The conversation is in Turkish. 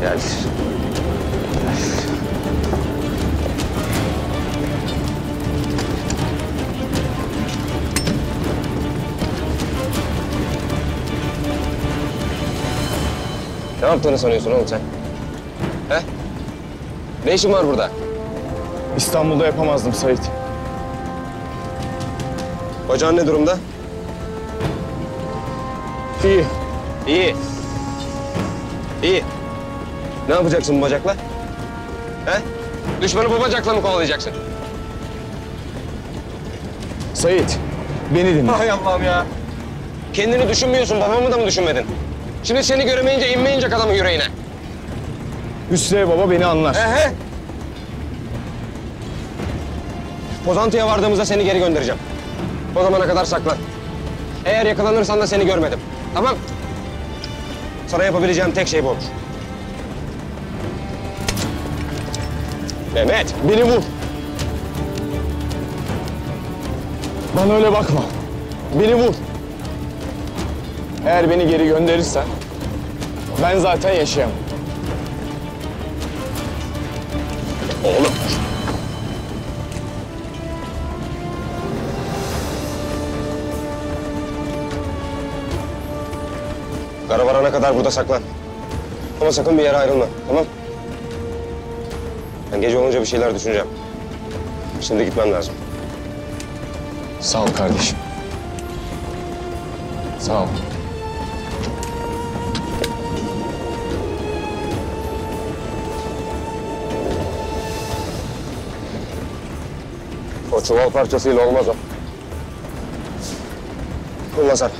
Gel. Ne yaptığını sanıyorsun oğlum sen? He? Ne işin var burada? İstanbul'da yapamazdım Sait. Bacağın ne durumda? İyi. İyi. İyi. Ne yapacaksın bu bacakla? He? Düşmanı bu bacakla mı kovalayacaksın? Sait, beni dinle. Hay Allah'ım ya. Kendini düşünmüyorsun, babamı da mı düşünmedin? Şimdi seni göremeyince inmeyince adamın yüreğine. Hüsrev baba beni anlar. Ehe. Pozantıya vardığımızda seni geri göndereceğim. O zamana kadar saklan. Eğer yakalanırsan da seni görmedim. Tamam? Sana yapabileceğim tek şey bu olur. Mehmet. Beni vur. Bana öyle bakma. Beni vur. Eğer beni geri gönderirsen ben zaten yaşayamam. Oğlum. Kara varana kadar burada saklan. Ama sakın bir yere ayrılma, tamam? Ben gece olunca bir şeyler düşüneceğim. Şimdi gitmem lazım. Sağ ol kardeşim. Sağ ol. O çuval parçasıyla olmaz o. Kullan sen.